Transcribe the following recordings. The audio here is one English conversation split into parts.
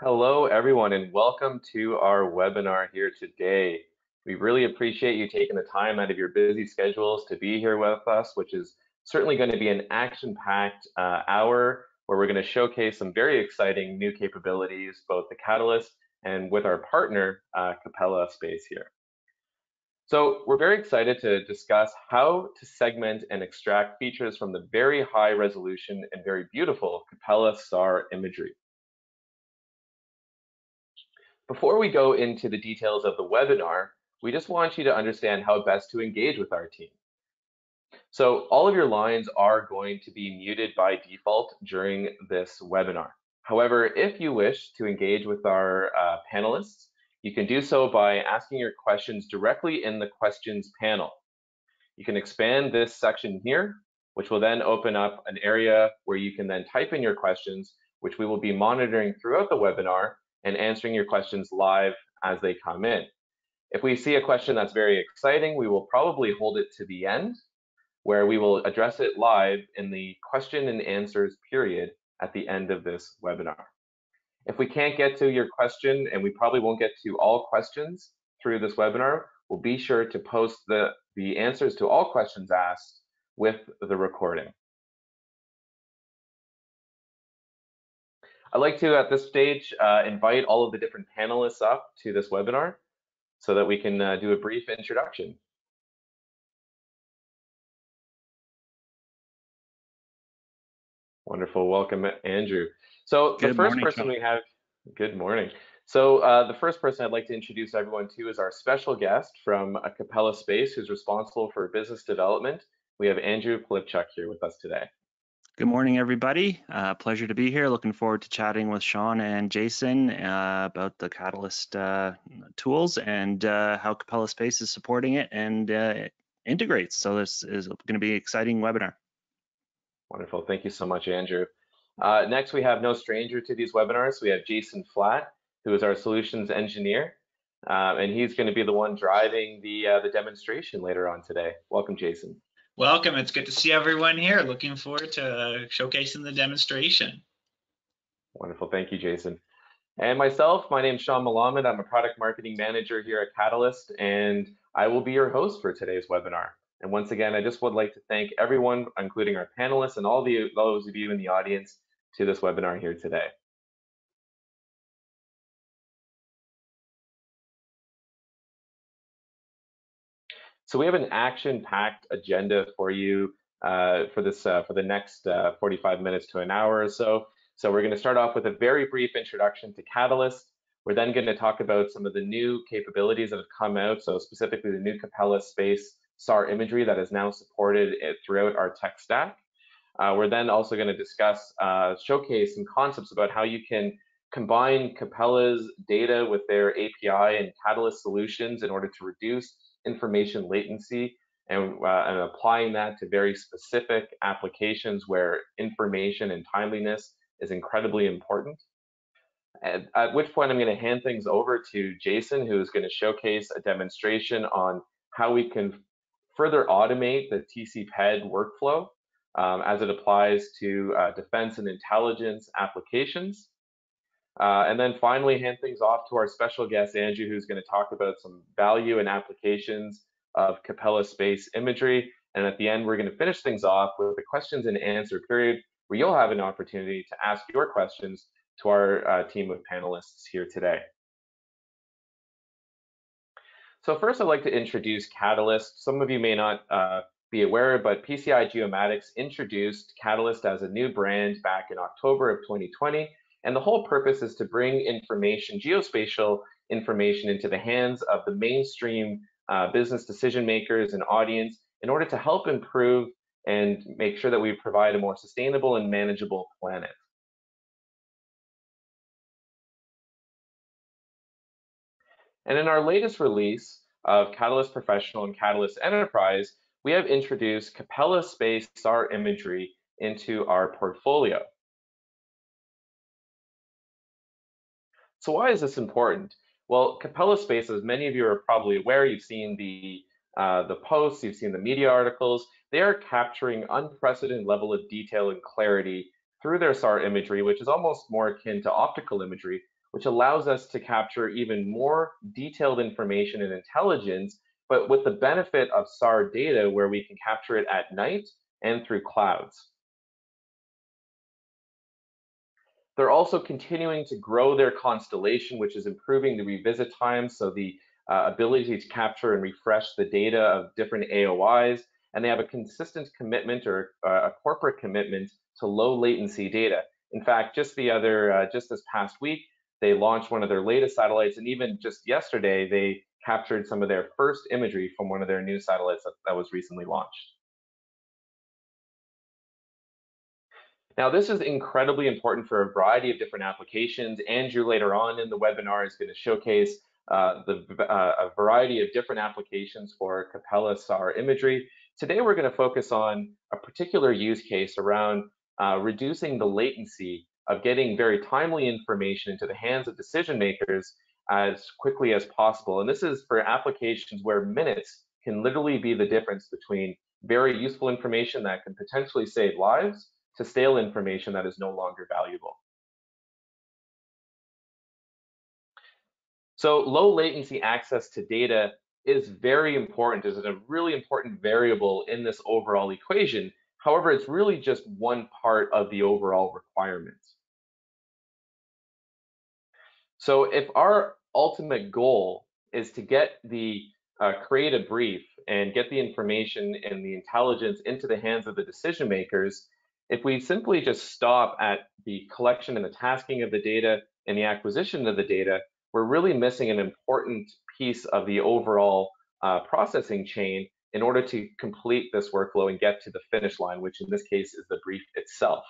Hello, everyone, and welcome to our webinar here today. We really appreciate you taking the time out of your busy schedules to be here with us, which is certainly going to be an action-packed uh, hour where we're going to showcase some very exciting new capabilities, both the Catalyst and with our partner, uh, Capella Space here. So we're very excited to discuss how to segment and extract features from the very high resolution and very beautiful Capella SAR imagery. Before we go into the details of the webinar, we just want you to understand how best to engage with our team. So all of your lines are going to be muted by default during this webinar. However, if you wish to engage with our uh, panelists, you can do so by asking your questions directly in the questions panel. You can expand this section here, which will then open up an area where you can then type in your questions, which we will be monitoring throughout the webinar and answering your questions live as they come in. If we see a question that's very exciting, we will probably hold it to the end where we will address it live in the question and answers period at the end of this webinar. If we can't get to your question, and we probably won't get to all questions through this webinar, we'll be sure to post the, the answers to all questions asked with the recording. I'd like to, at this stage, uh, invite all of the different panelists up to this webinar so that we can uh, do a brief introduction. Wonderful. Welcome, Andrew. So good the first morning, person Sean. we have, good morning. So uh, the first person I'd like to introduce everyone to is our special guest from a Capella Space who's responsible for business development. We have Andrew Polipchuk here with us today. Good morning, everybody. Uh, pleasure to be here. Looking forward to chatting with Sean and Jason uh, about the Catalyst uh, tools and uh, how Capella Space is supporting it and uh, integrates. So this is going to be an exciting webinar. Wonderful. Thank you so much, Andrew. Uh, next, we have no stranger to these webinars. We have Jason Flatt, who is our solutions engineer, and he's going to be the one driving the the demonstration later on today. Welcome, Jason. Welcome. It's good to see everyone here. Looking forward to showcasing the demonstration. Wonderful. Thank you, Jason. And myself, my name is Sean Malamed. I'm a product marketing manager here at Catalyst, and I will be your host for today's webinar. And once again, I just would like to thank everyone, including our panelists and all the those of you in the audience, to this webinar here today. So we have an action-packed agenda for you uh, for this uh, for the next uh, 45 minutes to an hour or so. So we're going to start off with a very brief introduction to Catalyst. We're then going to talk about some of the new capabilities that have come out. So specifically the new Capella Space SAR imagery that is now supported eh, throughout our tech stack. Uh, we're then also going to discuss, uh, showcase some concepts about how you can combine Capella's data with their API and Catalyst solutions in order to reduce information latency and, uh, and applying that to very specific applications where information and timeliness is incredibly important. At, which point I'm going to hand things over to Jason, who is going to showcase a demonstration on how we can further automate the TCPED workflow um, as it applies to uh, defense and intelligence applications. Uh, and then finally, hand things off to our special guest, Andrew, who's going to talk about some value and applications of Capella space imagery. And at the end, we're going to finish things off with a questions and answer period, where you'll have an opportunity to ask your questions to our uh, team of panelists here today. So first, I'd like to introduce Catalyst. Some of you may not uh, be aware, but PCI Geomatics introduced Catalyst as a new brand back in October of 2020 and the whole purpose is to bring information, geospatial information, into the hands of the mainstream uh, business decision makers and audience in order to help improve and make sure that we provide a more sustainable and manageable planet. And in our latest release of Catalyst Professional and Catalyst Enterprise, we have introduced Capella Space SAR imagery into our portfolio. So why is this important? Well, Capella Space, as many of you are probably aware, you've seen the uh, the posts, you've seen the media articles, they are capturing unprecedented level of detail and clarity through their SAR imagery, which is almost more akin to optical imagery, which allows us to capture even more detailed information and intelligence, but with the benefit of SAR data where we can capture it at night and through clouds. They're also continuing to grow their constellation, which is improving the revisit time, so the uh, ability to capture and refresh the data of different AOIs, and they have a consistent commitment or uh, a corporate commitment to low latency data. In fact, just the other, uh, just this past week, they launched one of their latest satellites, and even just yesterday, they captured some of their first imagery from one of their new satellites that, that was recently launched. Now, this is incredibly important for a variety of different applications. Andrew later on in the webinar is going to showcase uh, the, uh, a variety of different applications for Capella SAR imagery. Today, we're going to focus on a particular use case around uh, reducing the latency of getting very timely information into the hands of decision makers as quickly as possible. And this is for applications where minutes can literally be the difference between very useful information that can potentially save lives to stale information that is no longer valuable. So low latency access to data is very important, is a really important variable in this overall equation. However, it's really just one part of the overall requirements. So if our ultimate goal is to get the uh, create a brief and get the information and the intelligence into the hands of the decision makers, if we simply just stop at the collection and the tasking of the data and the acquisition of the data, we're really missing an important piece of the overall uh, processing chain in order to complete this workflow and get to the finish line, which in this case is the brief itself.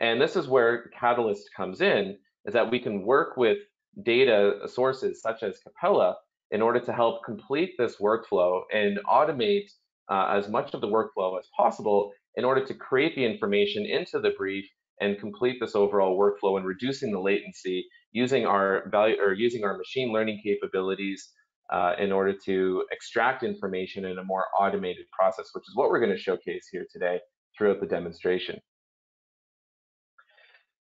And this is where Catalyst comes in, is that we can work with data sources such as Capella in order to help complete this workflow and automate uh, as much of the workflow as possible in order to create the information into the brief and complete this overall workflow and reducing the latency using our value or using our machine learning capabilities uh, in order to extract information in a more automated process, which is what we're going to showcase here today throughout the demonstration.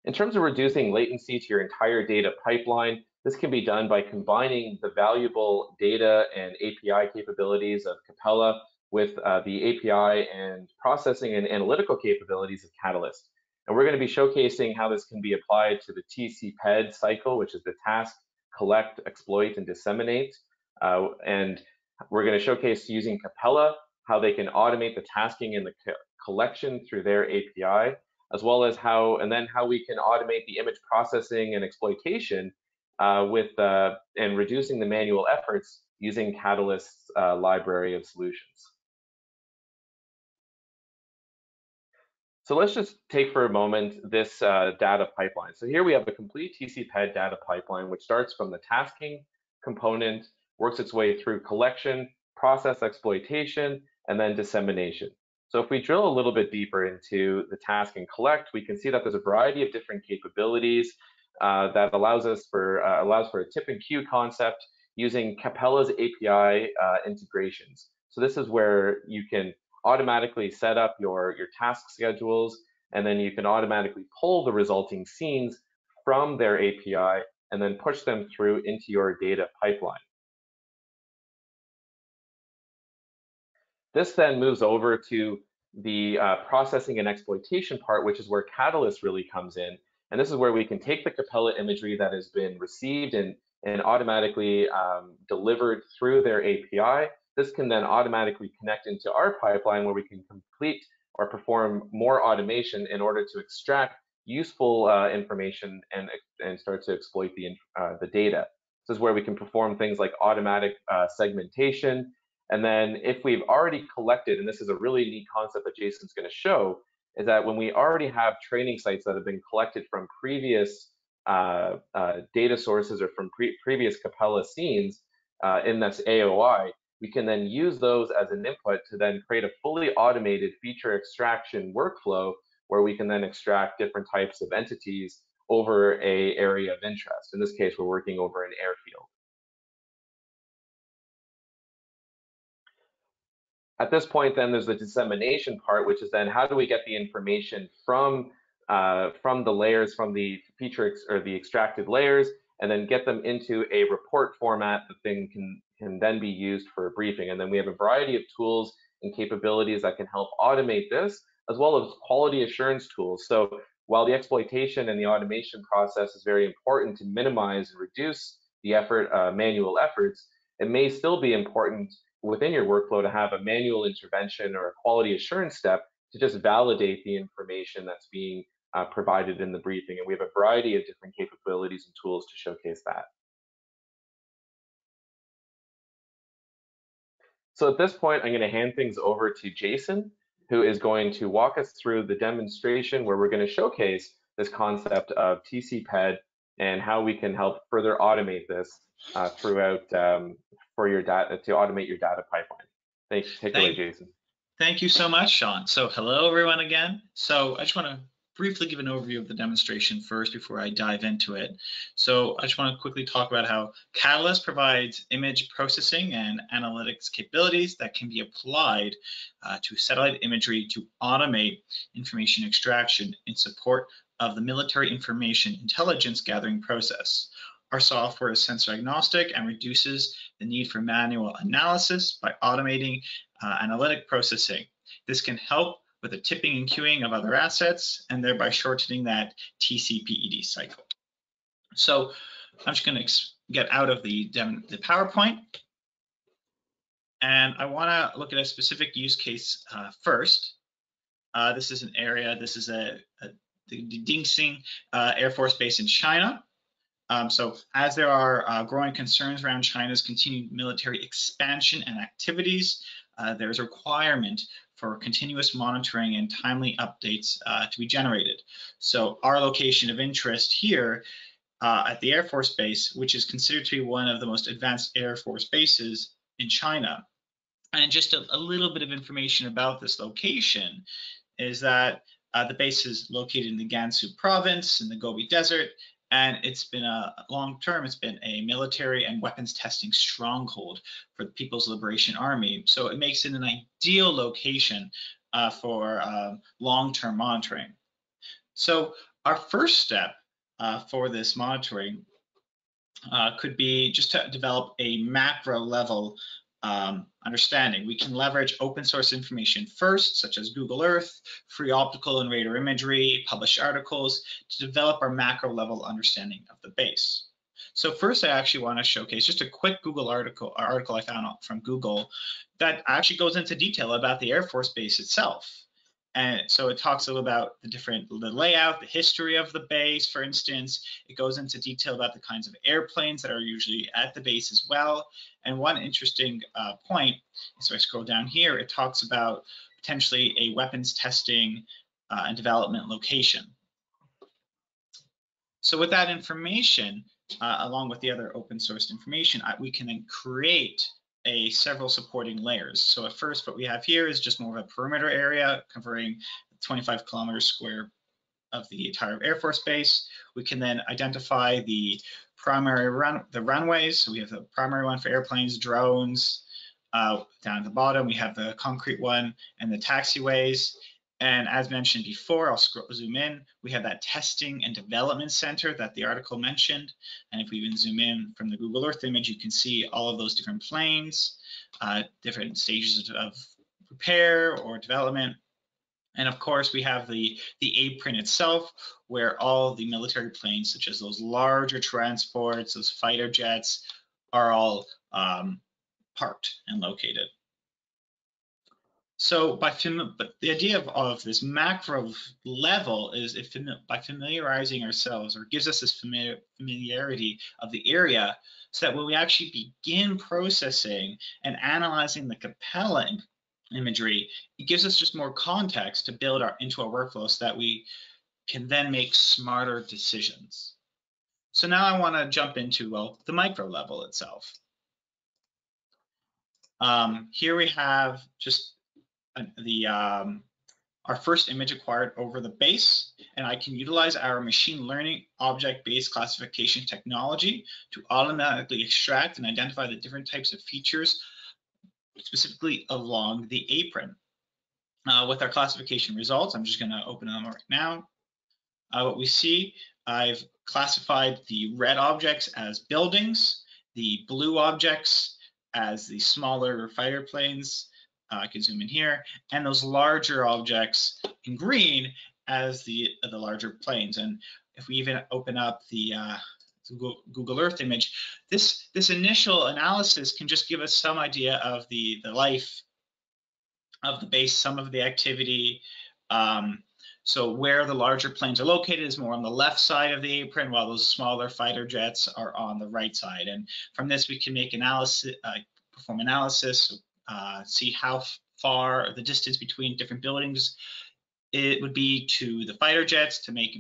In terms of reducing latency to your entire data pipeline, this can be done by combining the valuable data and API capabilities of Capella with uh, the API and processing and analytical capabilities of Catalyst. And we're going to be showcasing how this can be applied to the TCPED cycle, which is the task, collect, exploit, and disseminate. Uh, and we're going to showcase using Capella how they can automate the tasking and the co collection through their API, as well as how, and then how we can automate the image processing and exploitation uh, with uh, and reducing the manual efforts using Catalyst's uh, library of solutions. So let's just take for a moment this uh, data pipeline. So here we have a complete TCPED data pipeline, which starts from the tasking component, works its way through collection, process exploitation, and then dissemination. So if we drill a little bit deeper into the task and collect, we can see that there's a variety of different capabilities uh, that allows us for uh, allows for a tip and cue concept using Capella's API uh, integrations. So this is where you can automatically set up your, your task schedules, and then you can automatically pull the resulting scenes from their API and then push them through into your data pipeline. This then moves over to the uh, processing and exploitation part, which is where Catalyst really comes in. And this is where we can take the Capella imagery that has been received and, and automatically um, delivered through their API this can then automatically connect into our pipeline where we can complete or perform more automation in order to extract useful uh, information and, and start to exploit the, uh, the data. This is where we can perform things like automatic uh, segmentation. And then if we've already collected, and this is a really neat concept that Jason's gonna show, is that when we already have training sites that have been collected from previous uh, uh, data sources or from pre previous Capella scenes uh, in this AOI, we can then use those as an input to then create a fully automated feature extraction workflow where we can then extract different types of entities over a area of interest. In this case, we're working over an airfield. At this point, then there's the dissemination part, which is then how do we get the information from uh, from the layers, from the feature or the extracted layers, and then get them into a report format that then can, can then be used for a briefing. And then we have a variety of tools and capabilities that can help automate this, as well as quality assurance tools. So while the exploitation and the automation process is very important to minimize and reduce the effort, uh, manual efforts, it may still be important within your workflow to have a manual intervention or a quality assurance step to just validate the information that's being uh, provided in the briefing. And we have a variety of different capabilities and tools to showcase that. So at this point, I'm going to hand things over to Jason, who is going to walk us through the demonstration where we're going to showcase this concept of TCPED and how we can help further automate this uh, throughout um, for your data to automate your data pipeline. Thanks. Take Thank, away, Jason. Thank you so much, Sean. So hello, everyone again. So I just want to briefly give an overview of the demonstration first before I dive into it. So I just want to quickly talk about how Catalyst provides image processing and analytics capabilities that can be applied uh, to satellite imagery to automate information extraction in support of the military information intelligence gathering process. Our software is sensor agnostic and reduces the need for manual analysis by automating uh, analytic processing. This can help with the tipping and cueing of other assets and thereby shortening that TCPED cycle. So I'm just going to get out of the, the PowerPoint and I want to look at a specific use case uh, first. Uh, this is an area, this is a, a the Dingxin uh, Air Force Base in China. Um, so as there are uh, growing concerns around China's continued military expansion and activities, uh, there's a requirement for continuous monitoring and timely updates uh, to be generated. So our location of interest here uh, at the Air Force Base, which is considered to be one of the most advanced Air Force bases in China. And just a, a little bit of information about this location is that uh, the base is located in the Gansu province in the Gobi Desert, and it's been a long term it's been a military and weapons testing stronghold for the people's liberation army. So it makes it an ideal location uh, for uh, long-term monitoring. So our first step uh, for this monitoring uh, could be just to develop a macro level um, understanding. We can leverage open source information first, such as Google Earth, free optical and radar imagery, published articles, to develop our macro level understanding of the base. So first, I actually want to showcase just a quick Google article, article I found from Google that actually goes into detail about the Air Force Base itself. And so it talks a little about the different the layout, the history of the base, for instance. It goes into detail about the kinds of airplanes that are usually at the base as well. And one interesting uh, point, so I scroll down here, it talks about potentially a weapons testing uh, and development location. So with that information, uh, along with the other open sourced information, we can then create a several supporting layers. So at first, what we have here is just more of a perimeter area covering 25 kilometers square of the entire Air Force Base. We can then identify the primary run, the runways. So we have the primary one for airplanes, drones. Uh, down at the bottom, we have the concrete one and the taxiways. And as mentioned before, I'll scroll, zoom in, we have that testing and development center that the article mentioned. And if we even zoom in from the Google Earth image, you can see all of those different planes, uh, different stages of repair or development. And of course, we have the, the apron itself, where all the military planes, such as those larger transports, those fighter jets, are all um, parked and located. So by but the idea of, of this macro level is if by familiarizing ourselves or gives us this familiar, familiarity of the area so that when we actually begin processing and analyzing the Capella imagery, it gives us just more context to build our into our workflow so that we can then make smarter decisions. So now I want to jump into well the micro level itself. Um, here we have just the um, our first image acquired over the base, and I can utilize our machine learning object-based classification technology to automatically extract and identify the different types of features, specifically along the apron. Uh, with our classification results, I'm just going to open them right now. uh, what we see, I've classified the red objects as buildings, the blue objects as the smaller fighter planes, uh, I can zoom in here, and those larger objects in green as the, the larger planes. And if we even open up the uh, Google, Earth image, this, this initial analysis can just give us some idea of the, the life of the base, some of the activity. Um, so where the larger planes are located is more on the left side of the apron, while those smaller fighter jets are on the right side. And from this, we can make analysis, uh, perform analysis, uh, see how far the distance between different buildings it would be to the fighter jets to make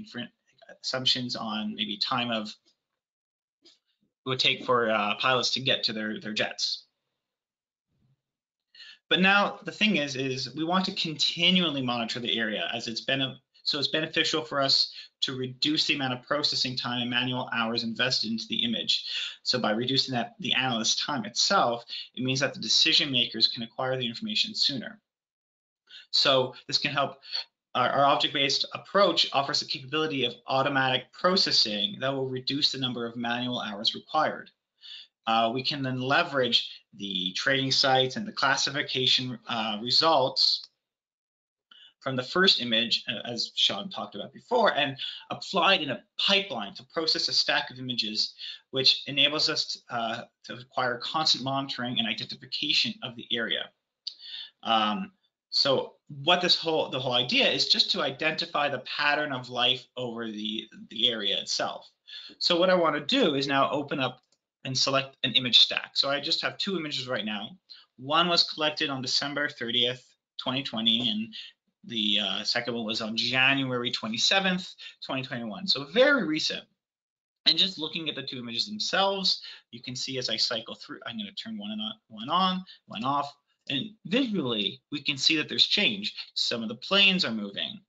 assumptions on maybe time of it would take for uh, pilots to get to their, their jets. But now the thing is, is we want to continually monitor the area as it's been, so it's beneficial for us to reduce the amount of processing time and manual hours invested into the image. So by reducing that the analyst time itself, it means that the decision makers can acquire the information sooner. So this can help our, our object-based approach offers the capability of automatic processing that will reduce the number of manual hours required. Uh, we can then leverage the training sites and the classification uh, results from the first image, uh, as Sean talked about before, and applied in a pipeline to process a stack of images, which enables us to, uh, to acquire constant monitoring and identification of the area. Um, so what this whole the whole idea is just to identify the pattern of life over the the area itself. So what I want to do is now open up and select an image stack. So I just have two images right now. One was collected on December 30th, 2020, and the uh, second one was on January 27th, 2021. So very recent. And just looking at the two images themselves, you can see as I cycle through, I'm going to turn one on, one on, one off, and visually we can see that there's change. Some of the planes are moving.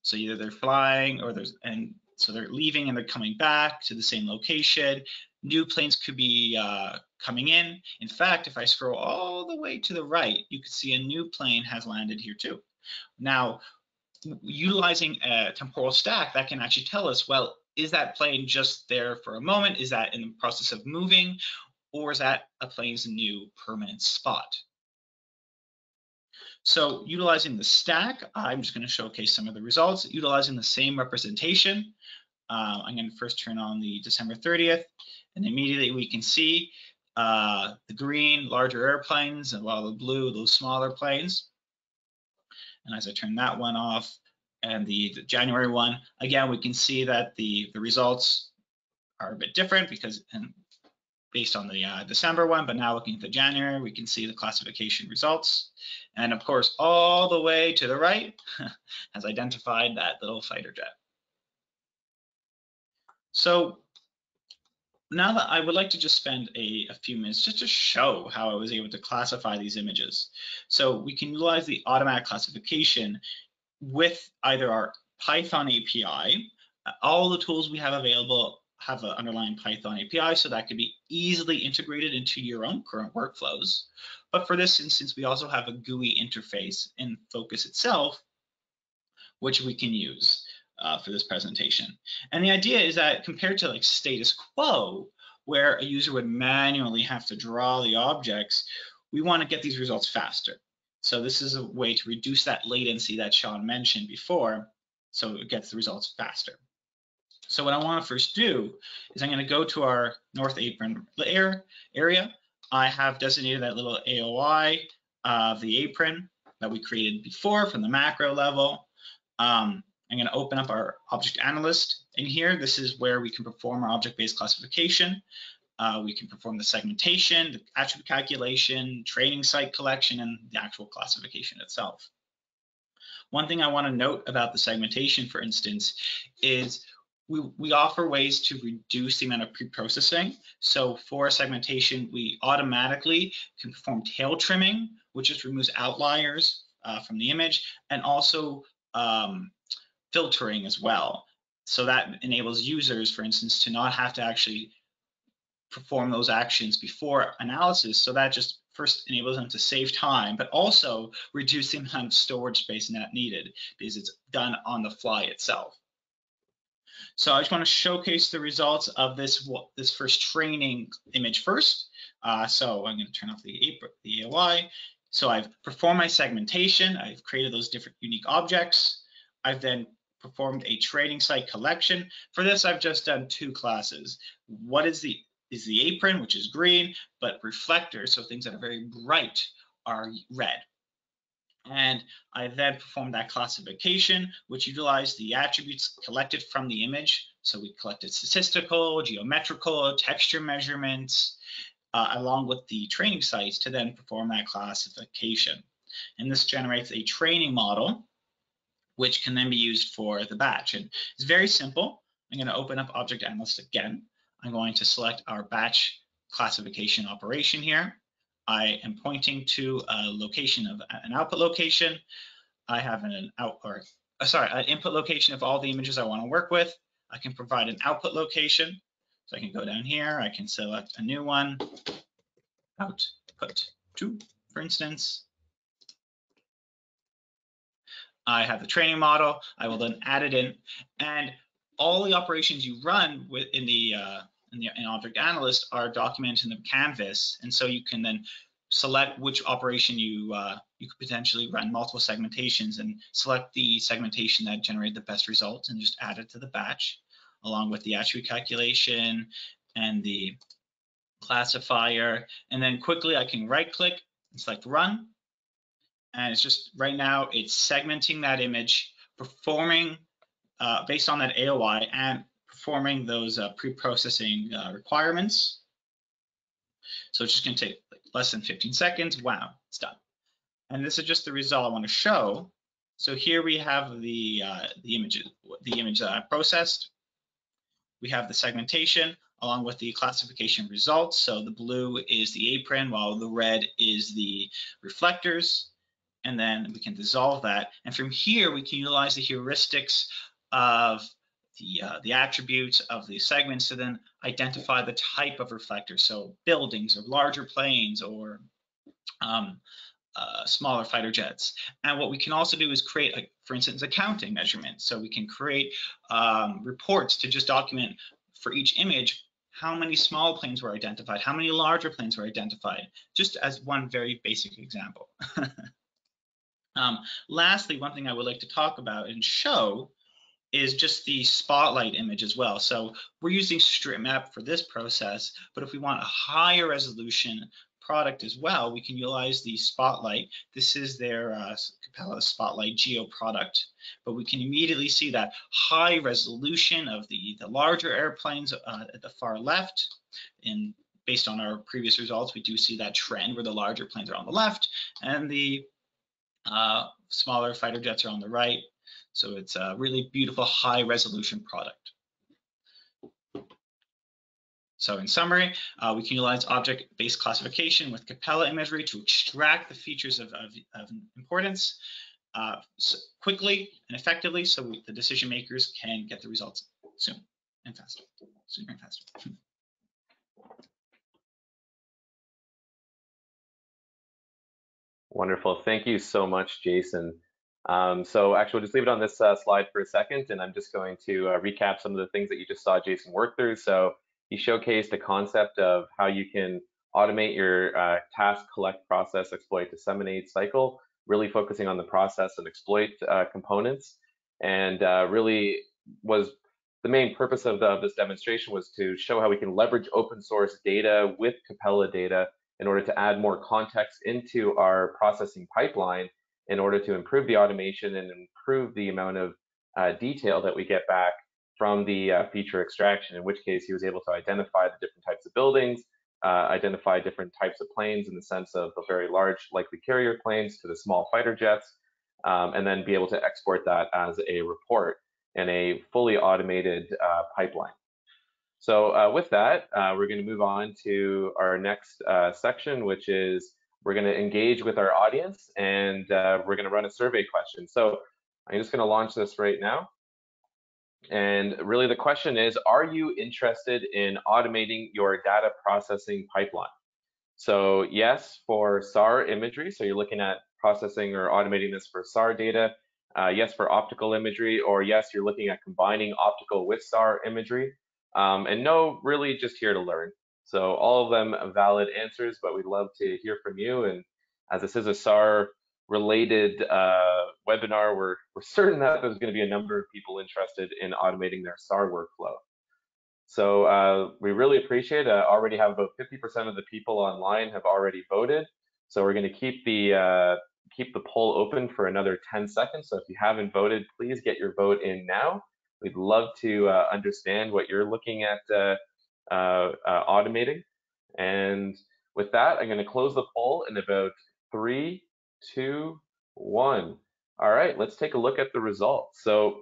So either they're flying or there's, and so they're leaving and they're coming back to the same location new planes could be uh, coming in. In fact, if I scroll all the way to the right, you can see a new plane has landed here too. Now, utilizing a temporal stack, that can actually tell us, well, is that plane just there for a moment? Is that in the process of moving? Or is that a plane's new permanent spot? So utilizing the stack, I'm just going to showcase some of the results. Utilizing the same representation, uh, I'm going to first turn on the December 30th. And immediately we can see uh, the green, larger airplanes, and while the blue, those smaller planes. And as I turn that one off, and the, the January one, again, we can see that the, the results are a bit different because and based on the uh, December one, but now looking at the January, we can see the classification results. And of course, all the way to the right has identified that little fighter jet. So now that I would like to just spend a, a, few minutes just to show how I was able to classify these images. So we can utilize the automatic classification with either our Python API, all the tools we have available have an underlying Python API, so that can be easily integrated into your own current workflows. But for this instance, we also have a GUI interface in Focus itself, which we can use uh, for this presentation. And the idea is that compared to like status quo, where a user would manually have to draw the objects, we want to get these results faster. So this is a way to reduce that latency that Sean mentioned before, so it gets the results faster. So what I want to first do is I'm going to go to our North Apron layer area. I have designated that little AOI of the apron that we created before from the macro level. Um, I'm going to open up our object analyst in here. This is where we can perform our object-based classification. Uh, we can perform the segmentation, the attribute calculation, training site collection, and the actual classification itself. One thing I want to note about the segmentation, for instance, is we, we offer ways to reduce the amount of pre-processing. So for segmentation, we automatically can perform tail trimming, which just removes outliers uh, from the image, and also um, filtering as well. So that enables users, for instance, to not have to actually perform those actions before analysis. So that just first enables them to save time, but also reduce the amount of storage space not needed because it's done on the fly itself. So I just want to showcase the results of this this first training image first. Uh, so I'm going to turn off the, the AOI. So I've performed my segmentation. I've created those different unique objects. I've then performed a training site collection. For this, I've just done two classes. What is the is the apron, which is green, but reflectors, so things that are very bright, are red. And I then performed that classification, which utilized the attributes collected from the image. So we collected statistical, geometrical, texture measurements, uh, along with the training sites to then perform that classification. And this generates a training model, which can then be used for the batch. And it's very simple. I'm going to open up Object Analyst again. I'm going to select our batch classification operation here. I am pointing to a location of an output location. I have an out or uh, sorry, an input location of all the images I want to work with. I can provide an output location. So I can go down here, I can select a new one, output two, for instance. I have the training model. I will then add it in, and all the operations you run with in the uh, in the in Object Analyst are documented in the canvas, and so you can then select which operation you uh, you could potentially run multiple segmentations and select the segmentation that generated the best results and just add it to the batch along with the attribute calculation and the classifier and then quickly I can right click and select run and it's just right now it's segmenting that image performing uh, based on that AOI and performing those uh, pre-processing uh, requirements. So it's just going to take less than 15 seconds. Wow, it's done. And this is just the result I want to show. So here we have the uh, the image the image that I processed. We have the segmentation along with the classification results. So the blue is the apron while the red is the reflectors. And then we can dissolve that. And from here, we can utilize the heuristics of the, uh, the attributes of the segments to then identify the type of reflector. So buildings or larger planes or um, uh, smaller fighter jets. And what we can also do is create, a, for instance, a counting measurement. So we can create um, reports to just document for each image how many small planes were identified, how many larger planes were identified, just as one very basic example. um, lastly, one thing I would like to talk about and show is just the spotlight image as well. So we're using Stripmap for this process, but if we want a higher resolution product as well, we can utilize the Spotlight. This is their uh, Capella Spotlight Geo product, but we can immediately see that high resolution of the, the larger airplanes uh, at the far left. And based on our previous results, we do see that trend where the larger planes are on the left and the uh, smaller fighter jets are on the right. So it's a really beautiful high resolution product. So in summary, uh, we can utilize object-based classification with Capella imagery to extract the features of, of, of importance uh, so quickly and effectively so we, the decision makers can get the results soon and faster, sooner and faster. Wonderful. Thank you so much, Jason. Um, so actually, we'll just leave it on this uh, slide for a second, and I'm just going to uh, recap some of the things that you just saw Jason work through. So he showcased a concept of how you can automate your uh, task, collect, process, exploit, disseminate cycle, really focusing on the process and exploit uh, components. And uh, really was the main purpose of, the, of this demonstration was to show how we can leverage open source data with Capella data in order to add more context into our processing pipeline in order to improve the automation and improve the amount of uh, detail that we get back from the uh, feature extraction, in which case he was able to identify the different types of buildings, uh, identify different types of planes in the sense of the very large likely carrier planes to the small fighter jets, um, and then be able to export that as a report in a fully automated uh, pipeline. So uh, with that, uh, we're going to move on to our next section, which is we're going to engage with our audience and uh, we're going to run a survey question. So I'm just going to launch this right now. And really the question is, are you interested in automating your data processing pipeline? So yes, for SAR imagery, so you're looking at processing or automating this for SAR data, uh, yes for optical imagery, or yes, you're looking at combining optical with SAR imagery. Um, and no, really just here to learn. So all of them valid answers, but we'd love to hear from you. And as this is a SAR related uh, webinar, we're, we're certain that there's going to be a number of people interested in automating their SAR workflow. So uh, we really appreciate. Uh, already have about 50% of the people online have already voted. So we're going to keep the uh, keep the poll open for another 10 seconds. So if you haven't voted, please get your vote in now. We'd love to uh, understand what you're looking at uh, uh, automating. And with that, I'm going to close the poll in about three, two, one. All right, let's take a look at the results. So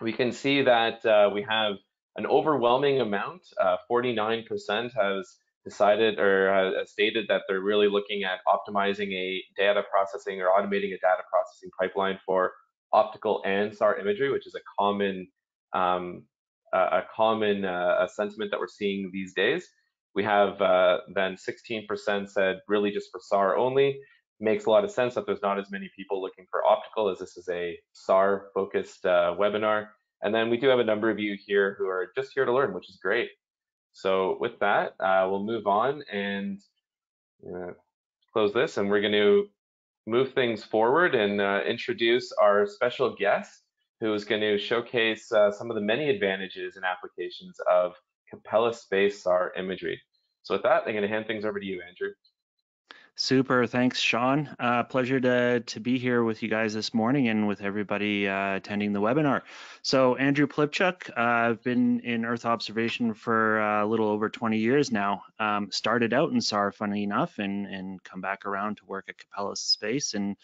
we can see that uh, we have an overwhelming amount, 49% uh, has decided or has stated that they're really looking at optimizing a data processing or automating a data processing pipeline for optical and SAR imagery, which is a common um, a common uh, sentiment that we're seeing these days. We have uh, then 16% said really just for SAR only. Makes a lot of sense that there's not as many people looking for optical as this is a SAR focused uh, webinar. And then we do have a number of you here who are just here to learn, which is great. So with that, uh, we'll move on and uh, close this and we're going to move things forward and uh, introduce our special guest who is going to showcase uh, some of the many advantages and applications of Capella Space SAR imagery. So with that, I'm going to hand things over to you, Andrew. Super, thanks, Sean. Uh, pleasure to, to be here with you guys this morning and with everybody uh, attending the webinar. So Andrew Plipchuk, uh, I've been in Earth observation for uh, a little over 20 years now. Um, started out in SAR, funny enough, and, and come back around to work at Capella Space and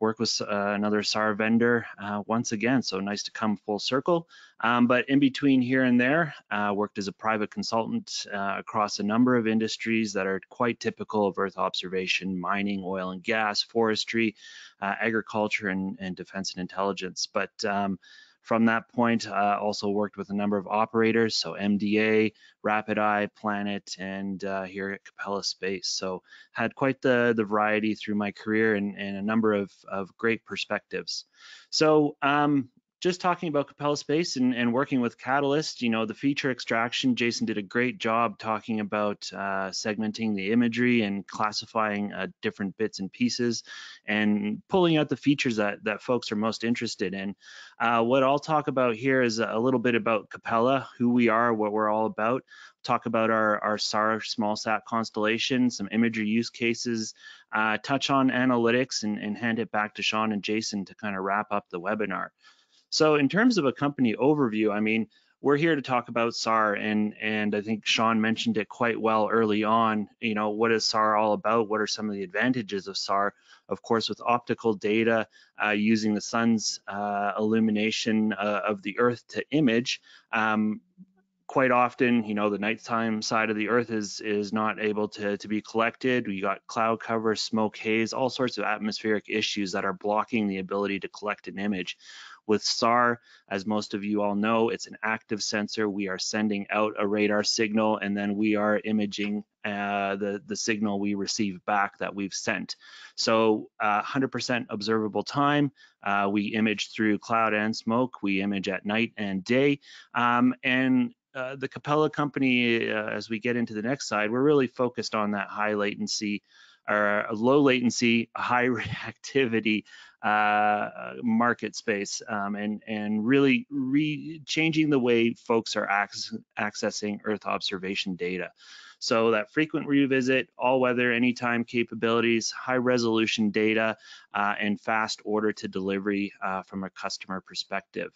work with uh, another SAR vendor uh, once again. So nice to come full circle. Um, but in between here and there, uh, worked as a private consultant uh, across a number of industries that are quite typical of Earth observation, mining, oil and gas, forestry, uh, agriculture, and, and, defense and intelligence. But um, from that point, uh, also worked with a number of operators, so MDA, Rapid Eye, Planet, and uh, here at Capella Space. So had quite the, the variety through my career and, and a number of, of great perspectives. So um, just talking about Capella Space and, and, working with Catalyst, you know, the feature extraction, Jason did a great job talking about uh, segmenting the imagery and classifying uh, different bits and pieces and pulling out the features that, that folks are most interested in. Uh, what I'll talk about here is a little bit about Capella, who we are, what we're all about, talk about our, our SAR small sat constellation, some imagery use cases, uh, touch on analytics and, and hand it back to Sean and Jason to kind of wrap up the webinar. So in terms of a company overview, I mean, we're here to talk about SAR and and I think Sean mentioned it quite well early on. You know, what is SAR all about? What are some of the advantages of SAR? Of course, with optical data uh, using the sun's uh, illumination uh, of the Earth to image, um, quite often, you know, the nighttime side of the Earth is is not able to to be collected. We got cloud cover, smoke, haze, all sorts of atmospheric issues that are blocking the ability to collect an image. With SAR, as most of you all know, it's an active sensor. We are sending out a radar signal and then we are imaging uh, the, the signal we receive back that we've sent. So 100% uh, observable time. Uh, we image through cloud and smoke. We image at night and day. Um, and uh, the Capella company, uh, as we get into the next slide, we're really focused on that high latency or low latency, high reactivity uh, market space um, and, and really re changing the way folks are accessing Earth observation data. So that frequent revisit, all weather, anytime capabilities, high resolution data, uh, and fast order to delivery uh, from a customer perspective.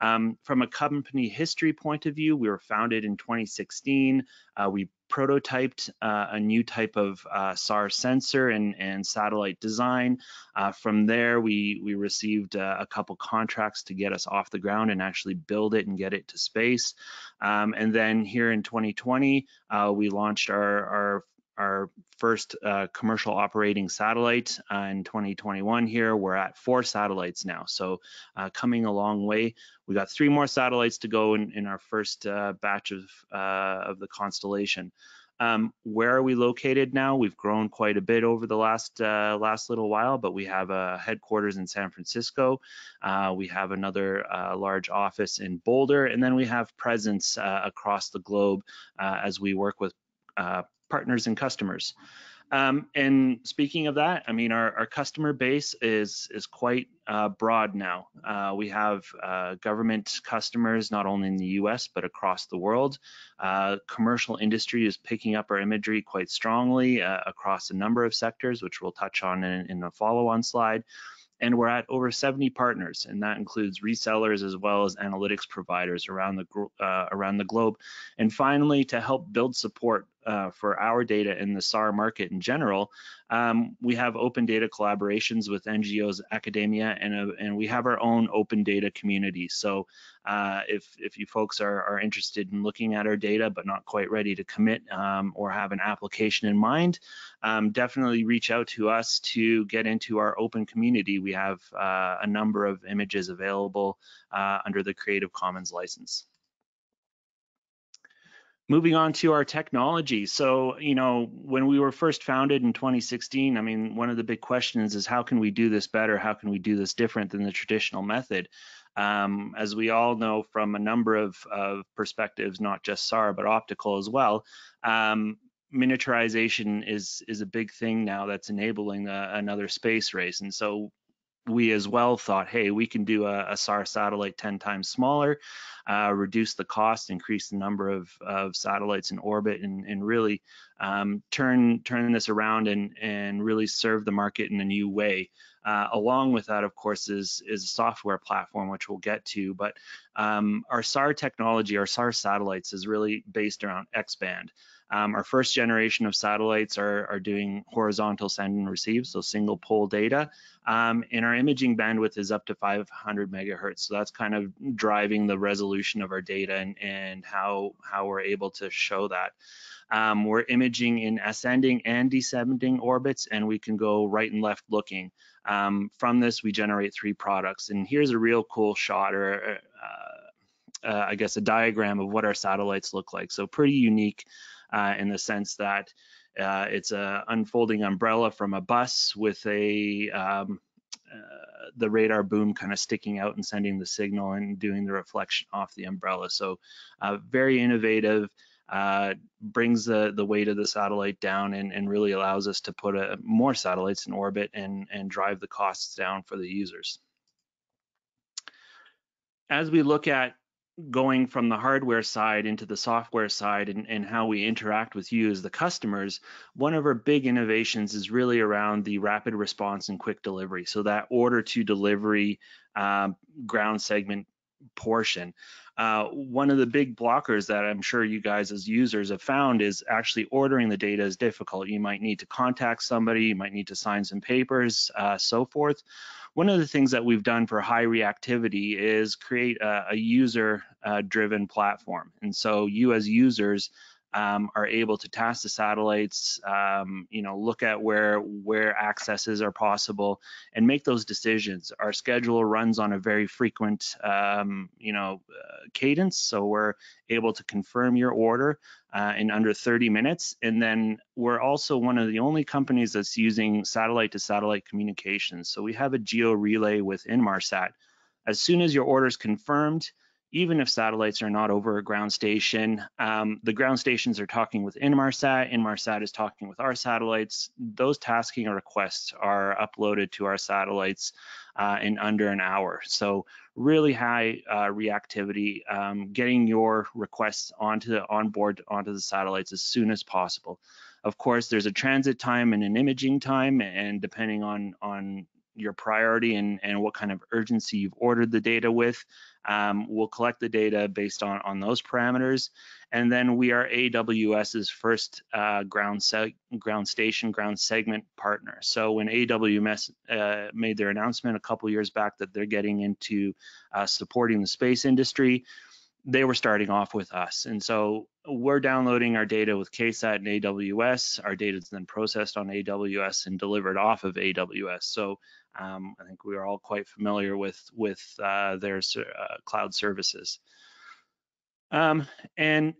Um, from a company history point of view, we were founded in 2016. Uh, we prototyped uh, a new type of uh, SAR sensor and, and satellite design. Uh, from there, we, we received uh, a couple contracts to get us off the ground and actually build it and get it to space. Um, and then here in 2020, uh, we launched our, our our first uh, commercial operating satellite uh, in 2021 here. We're at four satellites now, so uh, coming a long way. We got three more satellites to go in, in our first uh, batch of, uh, of the constellation. Um, where are we located now? We've grown quite a bit over the last uh, last little while, but we have a headquarters in San Francisco. Uh, we have another uh, large office in Boulder, and then we have presence uh, across the globe as we work with partners and customers. Um, and speaking of that, I mean, our, our customer base is is quite uh, broad now. Uh, we have uh, government customers not only in the U.S. but across the world. Uh, commercial industry is picking up our imagery quite strongly uh, across a number of sectors, which we'll touch on in, in a follow-on slide and we're at over 70 partners, and that includes resellers as well as analytics providers around the uh, around the globe. And finally, to help build support uh, for our data in the SAR market in general, um, we have open data collaborations with NGOs, academia, and, uh, and we have our own open data community. So uh, if, if you folks are, are interested in looking at our data but not quite ready to commit um, or have an application in mind, um, definitely reach out to us to get into our open community. We have uh, a number of images available uh, under the Creative Commons license. Moving on to our technology. So, you know, when we were first founded in 2016, I mean, one of the big questions is how can we do this better? How can we do this different than the traditional method? Um, as we all know from a number of, of, perspectives, not just SAR, but optical as well, um, miniaturization is is a big thing now that's enabling a, another space race. And so we as well thought, hey, we can do a, a SAR satellite 10 times smaller, uh, reduce the cost, increase the number of, of satellites in orbit, and, and really um, turn turn this around and, and really serve the market in a new way. Uh, along with that, of course, is, is a software platform, which we'll get to. But um, our SAR technology, our SAR satellites, is really based around X-band. Um, our first generation of satellites are, are, doing horizontal send and receive, so single pol data. Um, and our imaging bandwidth is up to 500 megahertz. So that's kind of driving the resolution of our data and, and how, how we're able to show that. Um, we're imaging in ascending and descending orbits, and we can go right and left looking. Um, from this, we generate three products. And here's a real cool shot or uh, uh, I guess a diagram of what our satellites look like. So pretty unique uh, in the sense that uh, it's a unfolding umbrella from a bus with a um, uh, the radar boom kind of sticking out and sending the signal and doing the reflection off the umbrella. So uh, very innovative, uh, brings the, the weight of the satellite down and, and really allows us to put a, more satellites in orbit and, and drive the costs down for the users. As we look at going from the hardware side into the software side and, and how we interact with you as the customers, one of our big innovations is really around the rapid response and quick delivery. So that order to delivery um, ground segment portion. Uh, one of the big blockers that I'm sure you guys as users have found is actually ordering the data is difficult. You might need to contact somebody, you might need to sign some papers, uh, so forth. One of the things that we've done for high reactivity is create a, a user uh, driven platform. And so you as users um, are able to task the satellites, um, you know, look at where where accesses are possible, and make those decisions. Our schedule runs on a very frequent, um, you know, uh, cadence, so we're able to confirm your order uh, in under 30 minutes. And then we're also one of the only companies that's using satellite to satellite communications. So we have a geo relay with Inmarsat. As soon as your order is confirmed, even if satellites are not over a ground station, um, the ground stations are talking with Inmarsat, Inmarsat is talking with our satellites. Those tasking requests are uploaded to our satellites uh, in under an hour. So really high uh, reactivity, um, getting your requests onto the onboard onto the satellites as soon as possible. Of course, there's a transit time and an imaging time, and depending on on your priority and, and what kind of urgency you've ordered the data with. Um, we'll collect the data based on, on those parameters. And then we are AWS's first uh, ground, ground station, ground segment partner. So when AWS uh, made their announcement a couple years back that they're getting into uh, supporting the space industry, they were starting off with us. And so we're downloading our data with KSAT and AWS. Our data is then processed on AWS and delivered off of AWS. So um, I think we are all quite familiar with with uh, their uh, cloud services. Um, and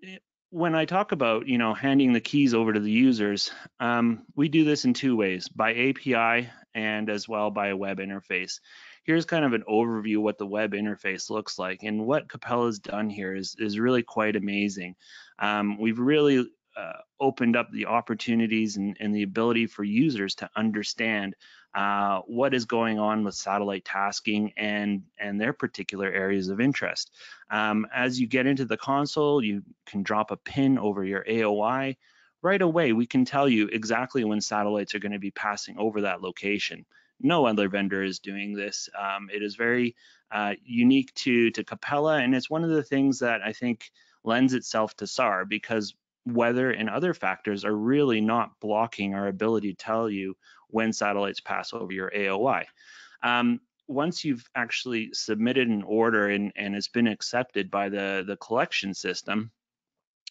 when I talk about, you know, handing the keys over to the users, um, we do this in two ways, by API and as well by a web interface. Here's kind of an overview what the web interface looks like. And what Capella's done here is, is really quite amazing. Um, we've really uh, opened up the opportunities and, and, the ability for users to understand uh, what is going on with satellite tasking and and their particular areas of interest. Um, as you get into the console, you can drop a pin over your AOI. Right away, we can tell you exactly when satellites are going to be passing over that location. No other vendor is doing this. Um, it is very uh, unique to to Capella, and it's one of the things that I think lends itself to SAR because weather and other factors are really not blocking our ability to tell you when satellites pass over your AOI. Um, once you've actually submitted an order and, and it's been accepted by the, the collection system,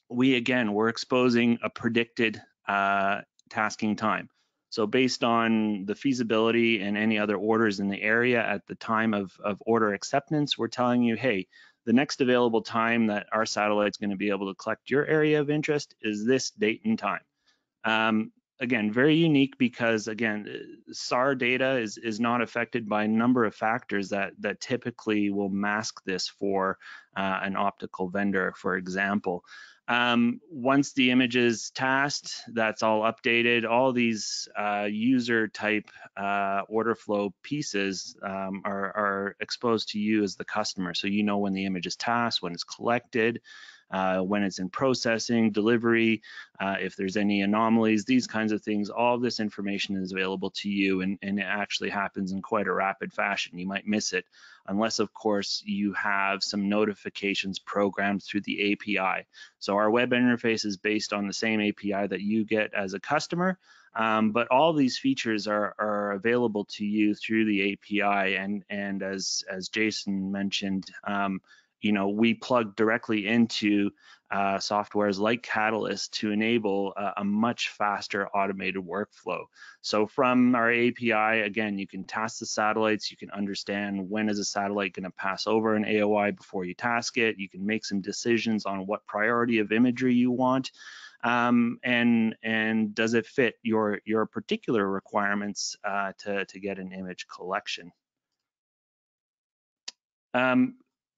we again, we're exposing a predicted uh, tasking time. So based on the feasibility and any other orders in the area at the time of, of order acceptance, we're telling you, hey, the next available time that our satellite's going to be able to collect your area of interest is this date and time. Um, again, very unique because again, SAR data is is not affected by a number of factors that that typically will mask this for uh, an optical vendor, for example. Um, once the image is tasked, that's all updated. All these uh, user type uh, order flow pieces um, are, are, exposed to you as the customer. So you know when the image is tasked, when it's collected, uh, when it's in processing, delivery, uh, if there's any anomalies, these kinds of things, all of this information is available to you and, and it actually happens in quite a rapid fashion. You might miss it unless of course you have some notifications programmed through the API. So our web interface is based on the same API that you get as a customer, um, but all these features are, are, available to you through the API. And, and as, as Jason mentioned, um, you know, we plug directly into uh, softwares like Catalyst to enable a, a, much faster automated workflow. So from our API, again, you can task the satellites, you can understand when is a satellite going to pass over an AOI before you task it, you can make some decisions on what priority of imagery you want. Um, and and does it fit your your particular requirements uh, to to get an image collection? Um,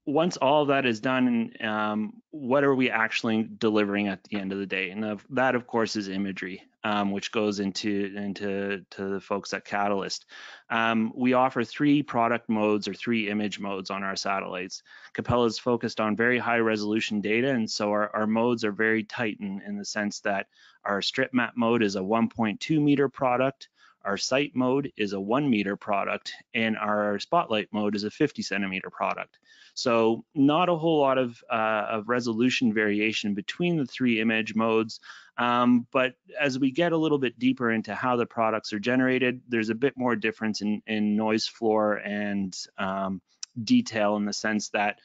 once all that is done, um, what are we actually delivering at the end of the day? And that, of course, is imagery, um, which goes into into to the folks at Catalyst. Um, we offer three product modes or three image modes on our satellites. Capella is focused on very high resolution data, and so our, our modes are very tight in, in the sense that our strip map mode is a 1.2 meter product. Our site mode is a one meter product and our spotlight mode is a 50 centimeter product. So not a whole lot of, uh, of resolution variation between the three image modes. Um, but as we get a little bit deeper into how the products are generated, there's a bit more difference in, in noise floor and um, detail in the sense that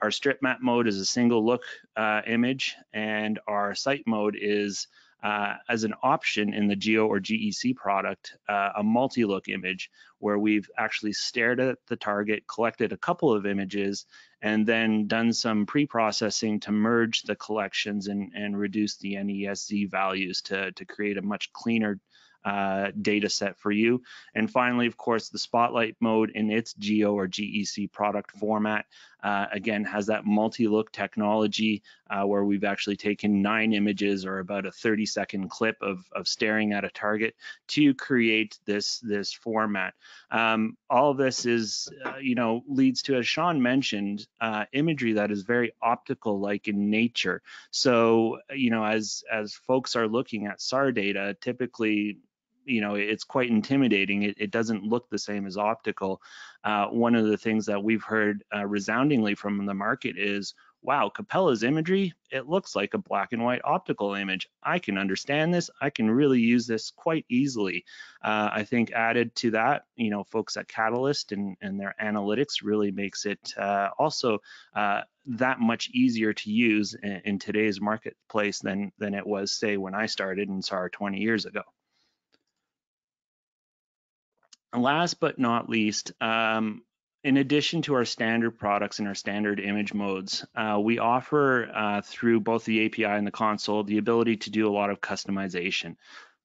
our strip map mode is a single look uh, image and our site mode is uh, as an option in the Geo or GEC product, uh, a multi-look image where we've actually stared at the target, collected a couple of images, and then done some pre-processing to merge the collections and, and reduce the NESZ values to, to create a much cleaner uh, data set for you. And finally, of course, the Spotlight mode in its Geo or GEC product format, uh, again, has that multi-look technology uh, where we've actually taken nine images or about a 30 second clip of, of staring at a target to create this, this format. Um, all of this is, uh, you know, leads to, as Sean mentioned, uh, imagery that is very optical-like in nature. So, you know, as, as folks are looking at SAR data, typically you know it's quite intimidating. It, it doesn't look the same as optical. Uh, one of the things that we've heard uh, resoundingly from the market is wow capella's imagery it looks like a black and white optical image. I can understand this. I can really use this quite easily. Uh, i think added to that you know folks at catalyst and, and their analytics really makes it uh, also uh, that much easier to use in, in today's marketplace than than it was say when i started in SAR 20 years ago last but not least, um, in addition to our standard products and our standard image modes, uh, we offer uh, through both the API and the console the ability to do a lot of customization.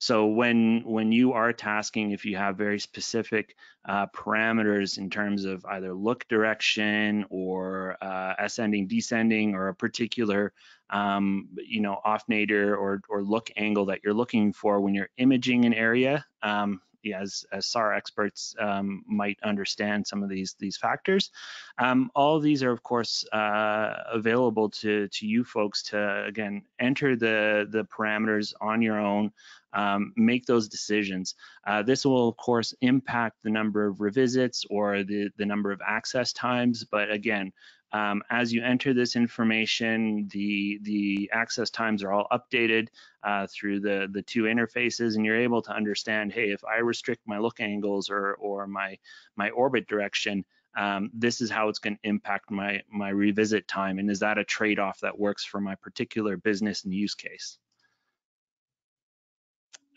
So when when you are tasking, if you have very specific uh, parameters in terms of either look direction or uh, ascending, descending, or a particular um, you know off nadir or or look angle that you're looking for when you're imaging an area, um, as, as SAR experts um, might understand some of these these factors. Um, all of these are, of course, uh, available to to you folks to again enter the the parameters on your own, um, make those decisions. Uh, this will, of course, impact the number of revisits or the the number of access times, but again. Um, as you enter this information, the the access times are all updated uh, through the the two interfaces, and you're able to understand, hey, if I restrict my look angles or or my my orbit direction, um, this is how it's going to impact my my revisit time, and is that a trade-off that works for my particular business and use case?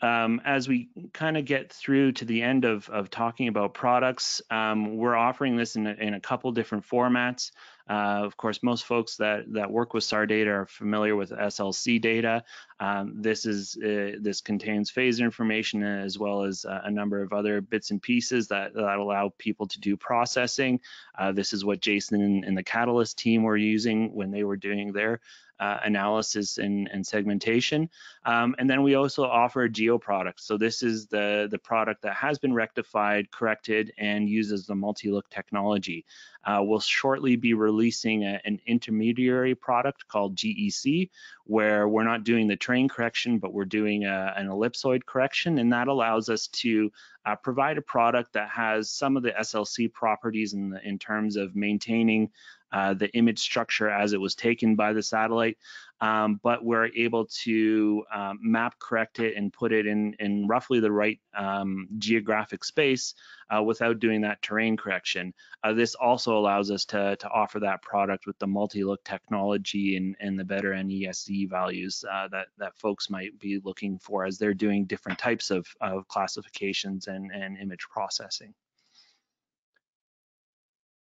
Um, as we kind of get through to the end of, of talking about products, um, we're offering this in a, in a couple different formats. Uh, of course, most folks that, that work with SAR data are familiar with SLC data. Um, this is uh, this contains phase information as well as uh, a number of other bits and pieces that, that allow people to do processing. Uh, this is what Jason and, and the Catalyst team were using when they were doing their uh, analysis and, and segmentation. Um, and then we also offer a geo product. So this is the, the product that has been rectified, corrected, and uses the multi-look technology. Uh, we'll shortly be releasing a, an intermediary product called GEC, where we're not doing the terrain correction, but we're doing a, an ellipsoid correction, and that allows us to uh, provide a product that has some of the SLC properties in, the, in terms of maintaining uh, the image structure as it was taken by the satellite, um, but we're able to um, map correct it and put it in, in roughly the right um, geographic space uh, without doing that terrain correction. Uh, this also allows us to, to offer that product with the multi-look technology and, and the better NESZ values uh, that, that folks might be looking for as they're doing different types of, of classifications and, and image processing.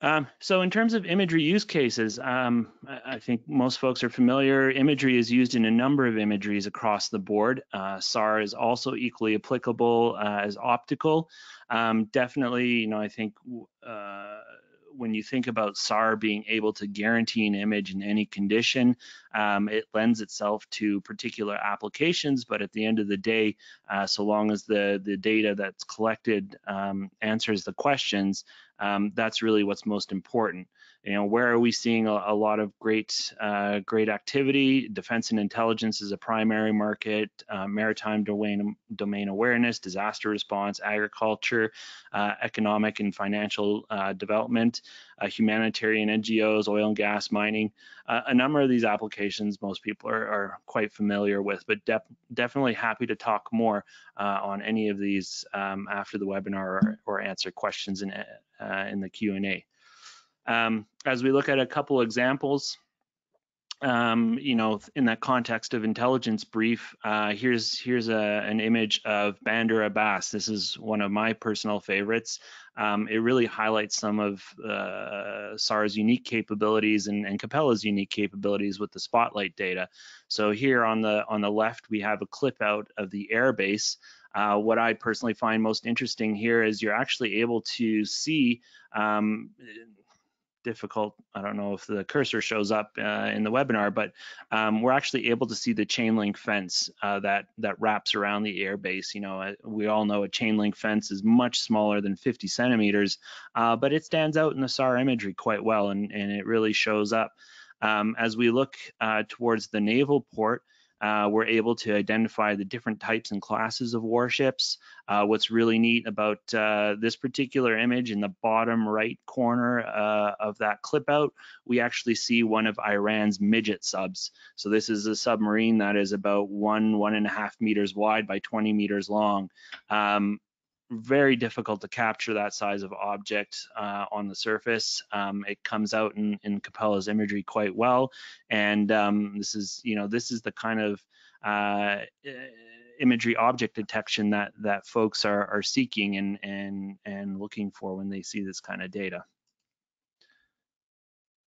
Um, so in terms of imagery use cases, um, I think most folks are familiar. Imagery is used in a number of imageries across the board. Uh, SAR is also equally applicable uh, as optical. Um, definitely, you know, I think uh, when you think about SAR being able to guarantee an image in any condition, um, it lends itself to particular applications. But at the end of the day, uh, so long as the the data that's collected um, answers the questions, um, that's really what's most important. You know, where are we seeing a, a lot of great, uh, great activity? Defense and intelligence is a primary market, uh, maritime domain, domain awareness, disaster response, agriculture, uh, economic and financial uh, development, uh, humanitarian NGOs, oil and gas, mining. Uh, a number of these applications most people are, are quite familiar with, but def definitely happy to talk more on any of these um, after the webinar or, or answer questions in, in the Q&A. Um, as we look at a couple examples, um, you know, in that context of intelligence brief, uh, here's here's a, an image of Bandar Abbas. This is one of my personal favorites. Um, it really highlights some of uh, SAR's unique capabilities and, and Capella's unique capabilities with the spotlight data. So here on the on the left, we have a clip out of the airbase. Uh, what I personally find most interesting here is you're actually able to see um, difficult. I don't know if the cursor shows up uh, in the webinar, but um, we're actually able to see the chain link fence uh, that that wraps around the airbase. You know, uh, we all know a chain link fence is much smaller than 50 centimeters, uh, but it stands out in the SAR imagery quite well, and, and it really shows up. Um, as we look uh, towards the naval port, uh, we're able to identify the different types and classes of warships. Uh, what's really neat about uh, this particular image in the bottom right corner uh, of that clip out, we actually see one of Iran's midget subs. So this is a submarine that is about one, one and a half meters wide by 20 meters long. Um, very difficult to capture that size of object uh, on the surface. Um, it comes out in, in Capella's imagery quite well, and um, this is, you know, this is the kind of uh, imagery object detection that that folks are are seeking and and and looking for when they see this kind of data.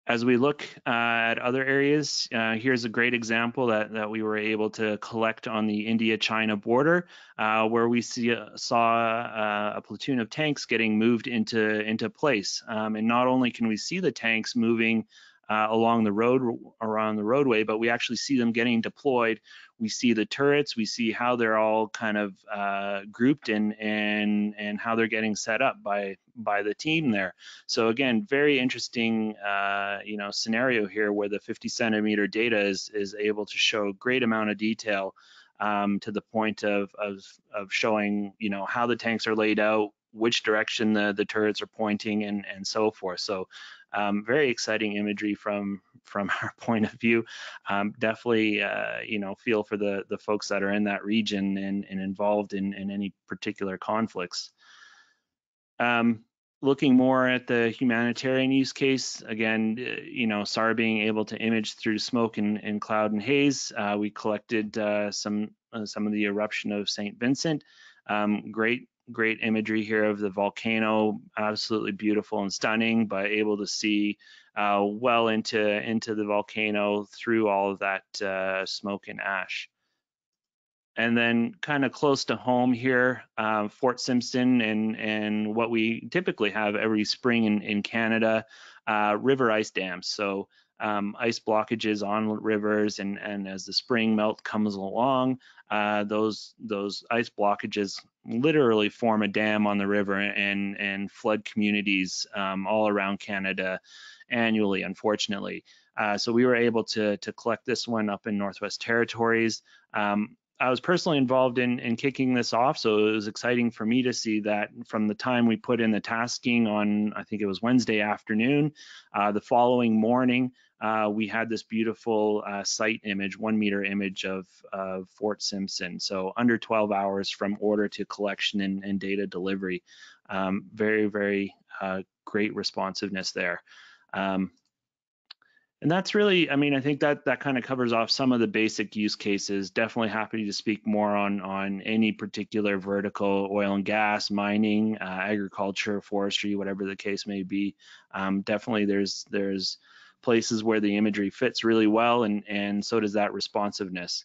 As we look uh, at other areas, uh, here's a great example that, that we were able to collect on the India-China border, uh, where we see, saw uh, a platoon of tanks getting moved into, into place. Um, and not only can we see the tanks moving uh, along the road around the roadway, but we actually see them getting deployed. We see the turrets, we see how they're all kind of uh, grouped and and and how they're getting set up by by the team there. So again, very interesting uh, you know scenario here where the 50 centimeter data is is able to show great amount of detail um, to the point of, of of showing you know how the tanks are laid out, which direction the, the turrets are pointing and, and so forth. So um, very exciting imagery from from our point of view. Um, definitely, uh, you know, feel for the the folks that are in that region and, and involved in, in any particular conflicts. Um, looking more at the humanitarian use case, again, uh, you know, SAR being able to image through smoke and, and cloud and haze, uh, we collected uh, some uh, some of the eruption of St. Vincent. Um, great great imagery here of the volcano, absolutely beautiful and stunning, but able to see uh, well into into the volcano through all of that uh, smoke and ash. And then kind of close to home here, uh, Fort Simpson and, and what we typically have every spring in, in Canada, uh, river ice dams. So um, ice blockages on rivers and, and as the spring melt comes along, uh, those those ice blockages literally form a dam on the river and and flood communities um, all around Canada annually, unfortunately. Uh, so we were able to to collect this one up in Northwest Territories. Um, I was personally involved in, in kicking this off, so it was exciting for me to see that from the time we put in the tasking on, I think it was Wednesday afternoon, uh, the following morning, uh, we had this beautiful uh, site image, one meter image of, of, Fort Simpson. So under 12 hours from order to collection and, and data delivery. Um, very, very uh, great responsiveness there. Um, and that's really, I mean, I think that that kind of covers off some of the basic use cases. Definitely happy to speak more on on any particular vertical, oil and gas, mining, uh, agriculture, forestry, whatever the case may be. Um, definitely, there's there's places where the imagery fits really well, and and so does that responsiveness.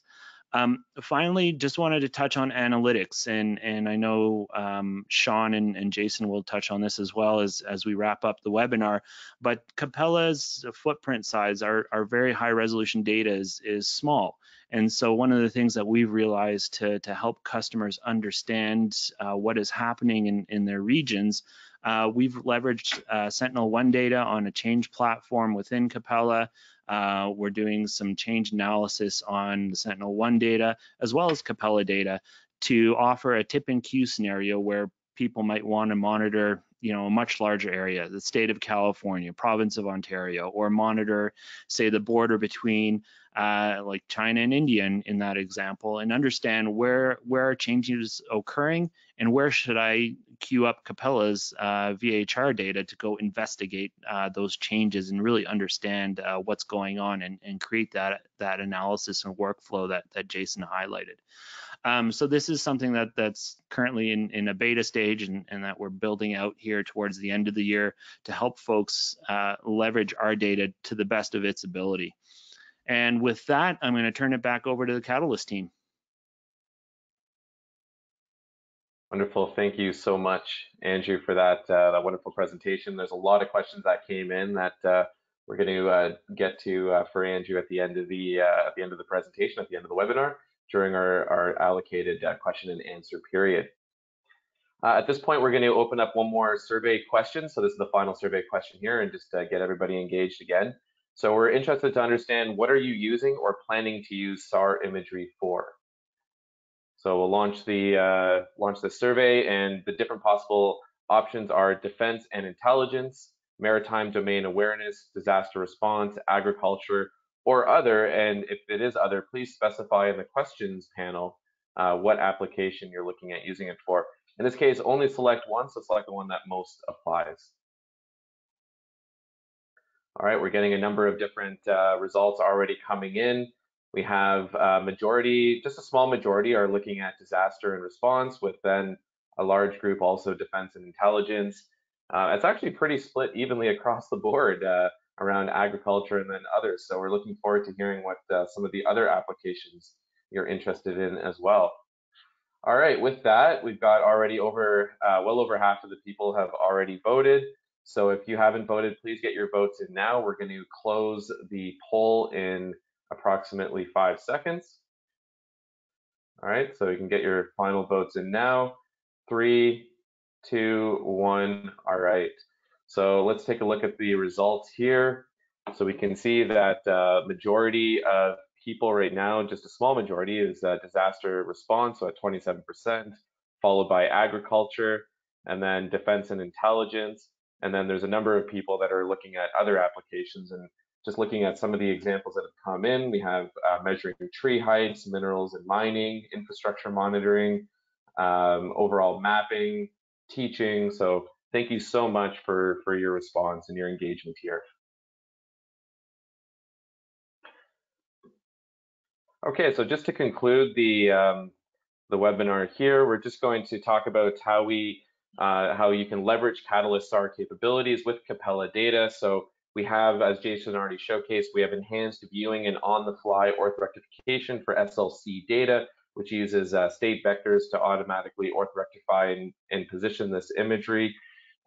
Um, finally, just wanted to touch on analytics, and and I know um, Sean and, and Jason will touch on this as well as as we wrap up the webinar. But Capella's footprint size, our our very high resolution data is is small, and so one of the things that we've realized to to help customers understand uh, what is happening in in their regions. Uh, we've leveraged uh, Sentinel-1 data on a change platform within Capella uh, we're doing some change analysis on the Sentinel-1 data as well as Capella data to offer a tip and cue scenario where people might want to monitor you know a much larger area the state of california province of ontario or monitor say the border between uh, like china and india in, in, that example and understand where where are changes occurring and where should i cue up capella's uh, vhr data to go investigate uh, those changes and really understand uh, what's going on and, and create that that analysis and workflow that that jason highlighted um, so this is something that that's currently in, in a beta stage and, and, that we're building out here towards the end of the year to help folks uh, leverage our data to the best of its ability. And with that, I'm going to turn it back over to the Catalyst team. Wonderful. Thank you so much, Andrew, for that, uh, that wonderful presentation. There's a lot of questions that came in that uh, we're going to uh, get to uh, for Andrew at the end of the uh, at the end of the presentation, at the end of the webinar during our, our allocated uh, question and answer period. At this point, we're going to open up one more survey question. So this is the final survey question here and just get everybody engaged again. So we're interested to understand what are you using or planning to use SAR imagery for? So we'll launch the uh, launch the survey and the different possible options are defense and intelligence, maritime domain awareness, disaster response, agriculture, or other, and if it is other, please specify in the questions panel uh, what application you're looking at using it for. In this case, only select one, so select the one that most applies. All right, we're getting a number of different uh, results already coming in. We have a majority, just a small majority are looking at disaster and response with then a large group also defense and intelligence. Uh, it's actually pretty split evenly across the board. Uh, around agriculture and then others. So we're looking forward to hearing what uh, some of the other applications you're interested in as well. All right, with that, we've got already over, uh, well over half of the people have already voted. So if you haven't voted, please get your votes in now. We're going to close the poll in approximately five seconds. All right, so you can get your final votes in now. Three, two, one. All right. So let's take a look at the results here. So we can see that uh, majority of people right now, just a small majority, is uh, disaster response, so at 27%, followed by agriculture, and then defense and intelligence. And then there's a number of people that are looking at other applications and just looking at some of the examples that have come in, we have uh, measuring tree heights, minerals and mining, infrastructure monitoring, um, overall mapping, teaching. So thank you so much for, for your response and your engagement here. Okay, so just to conclude the um, the webinar here, we're just going to talk about how we uh, how you can leverage Catalyst SAR capabilities with Capella data. So we have, as Jason already showcased, we have enhanced viewing and on-the-fly orthorectification for SLC data, which uses uh, state vectors to automatically orthorectify and, and position this imagery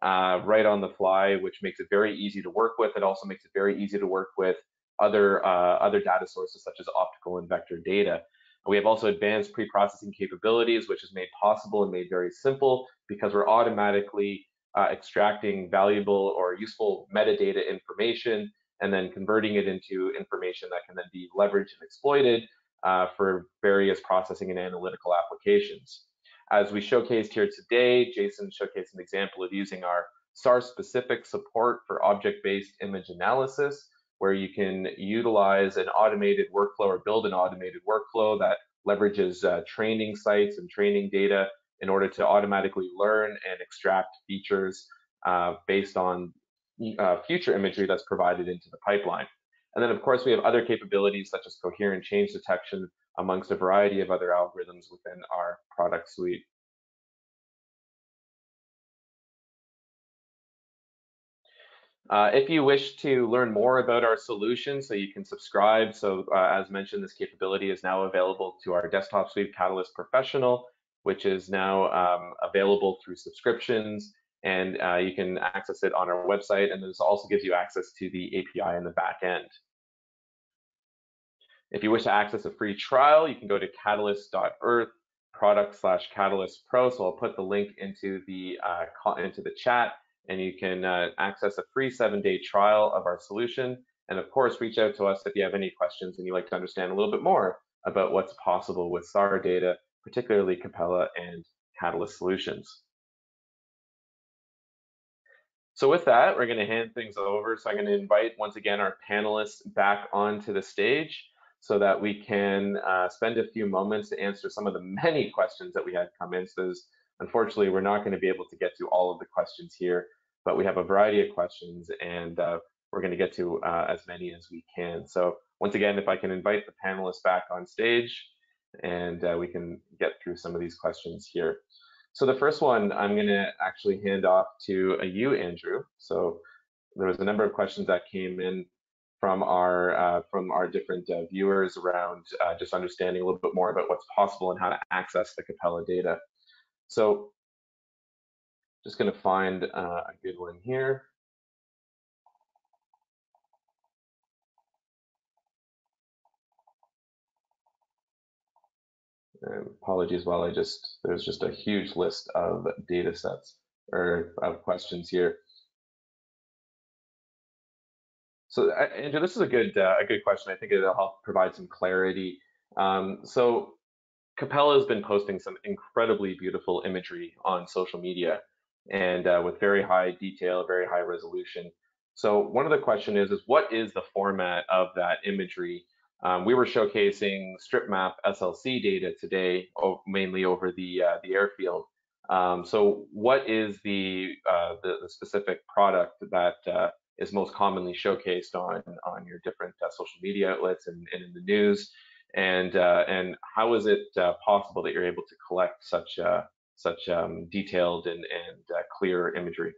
uh, right on the fly, which makes it very easy to work with. It also makes it very easy to work with other, uh, other data sources such as optical and vector data. We have also advanced pre-processing capabilities, which is made possible and made very simple because we're automatically uh, extracting valuable or useful metadata information and then converting it into information that can then be leveraged and exploited uh, for various processing and analytical applications. As we showcased here today, Jason showcased an example of using our SAR-specific support for object-based image analysis, where you can utilize an automated workflow or build an automated workflow that leverages uh, training sites and training data in order to automatically learn and extract features uh, based on uh, future imagery that's provided into the pipeline. And then, of course, we have other capabilities such as coherent change detection amongst a variety of other algorithms within our product suite. Uh, if you wish to learn more about our solution, so you can subscribe. So uh, as mentioned, this capability is now available to our desktop suite Catalyst Professional which is now um, available through subscriptions and uh, you can access it on our website. And this also gives you access to the API in the back end. If you wish to access a free trial, you can go to catalyst.earth product slash catalyst pro. So I'll put the link into the uh, into the chat and you can uh, access a free seven day trial of our solution. And of course, reach out to us if you have any questions and you'd like to understand a little bit more about what's possible with SAR data particularly Capella and Catalyst Solutions. So with that, we're going to hand things over. So I'm going to invite once again our panelists back onto the stage so that we can uh, spend a few moments to answer some of the many questions that we had come in. So unfortunately, we're not going to be able to get to all of the questions here, but we have a variety of questions and uh, we're going to get to uh, as many as we can. So once again, if I can invite the panelists back on stage and uh, we can get through some of these questions here. So the first one I'm going to actually hand off to uh, you, Andrew. So there was a number of questions that came in from our uh, from our different uh, viewers around uh, just understanding a little bit more about what's possible and how to access the Capella data. So just going to find a good one here. Apologies while I just, there's just a huge list of data sets or of questions here. So Andrew, this is a good uh, a good question. I think it'll help provide some clarity. Um, so Capella has been posting some incredibly beautiful imagery on social media and uh, with very high detail, very high resolution. So one of the question is, is what is the format of that imagery um, we were showcasing strip map SLC data today, mainly over the uh, the airfield. Um, so, what is the, uh, the, the specific product that uh, is most commonly showcased on on your different uh, social media outlets and, and, in the news? And uh, and how is it uh, possible that you're able to collect such such um, detailed and and clear imagery?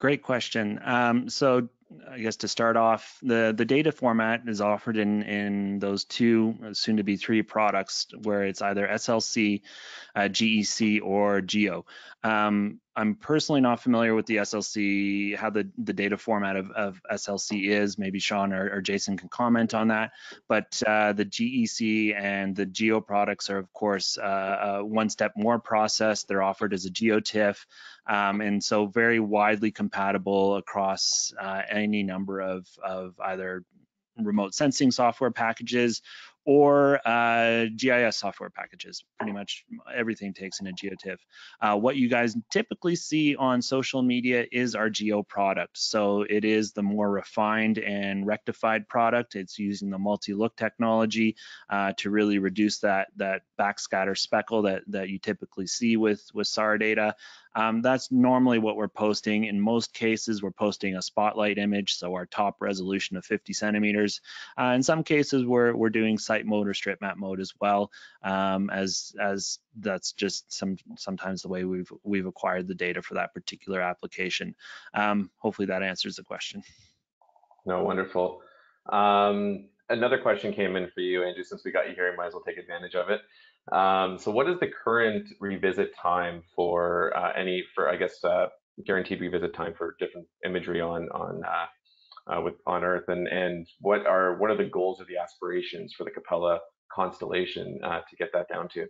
Great question. Um, so I guess to start off, the the data format is offered in in those two, uh, soon to be three products, where it's either SLC, uh, GEC, or GEO. Um, I'm personally not familiar with the SLC, how the, the data format of, of SLC is. Maybe Sean or, or Jason can comment on that. But uh, the GEC and the Geo products are, of course, uh, uh, one step more processed. They're offered as a GeoTIFF, um, and so very widely compatible across uh, any number of, of either remote sensing software packages or uh, GIS software packages. Pretty much everything takes in a GeoTIFF. Uh, what you guys typically see on social media is our Geo product. So it is the more refined and rectified product. It's using the multi-look technology uh, to really reduce that that backscatter speckle that that you typically see with with SAR data. Um, that's normally what we're posting. In most cases, we're posting a spotlight image, so our top resolution of 50 centimeters. Uh, in some cases, we're, we're doing site mode or strip map mode as well, um, as, as that's just some sometimes the way we've, we've acquired the data for that particular application. Um, hopefully that answers the question. No, wonderful. Um, another question came in for you, Andrew, since we got you here, might as well take advantage of it. Um, so what is the current revisit time for uh, any, for I guess, uh, guaranteed revisit time for different imagery on on uh, uh, with on Earth, and and what are what are the goals or the aspirations for the Capella constellation uh, to get that down to?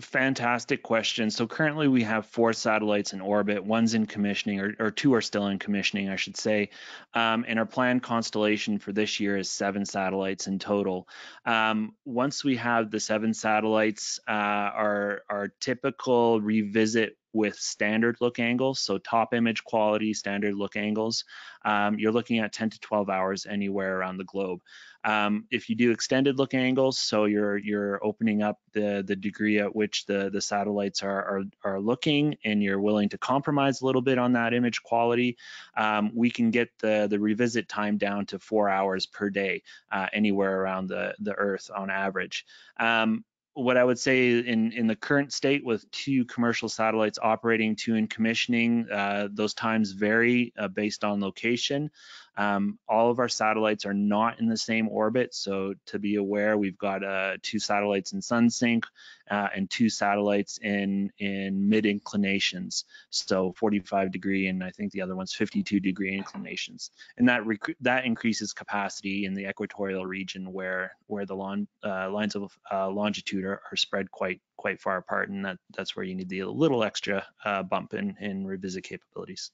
Fantastic question. So currently we have four satellites in orbit. One's in commissioning, or, or two are still in commissioning, I should say. Um, and our planned constellation for this year is seven satellites in total. Um, once we have the seven satellites, uh, our our typical revisit with standard look angles, so top image quality, standard look angles, um, you're looking at 10 to 12 hours anywhere around the globe. Um, if you do extended look angles, so you're you're opening up the the degree at which the the satellites are are, are looking, and you're willing to compromise a little bit on that image quality, um, we can get the the revisit time down to four hours per day, uh, anywhere around the the Earth on average. Um, what I would say in in the current state with two commercial satellites operating, two in commissioning, uh, those times vary uh, based on location. Um, all of our satellites are not in the same orbit, so to be aware, we've got uh, two satellites in sun sync uh, and two satellites in in mid inclinations, so 45 degree and I think the other one's 52 degree inclinations, and that that increases capacity in the equatorial region where where the long, uh, lines of uh, longitude are, are, spread quite quite far apart, and that that's where you need the little extra uh, bump in in revisit capabilities.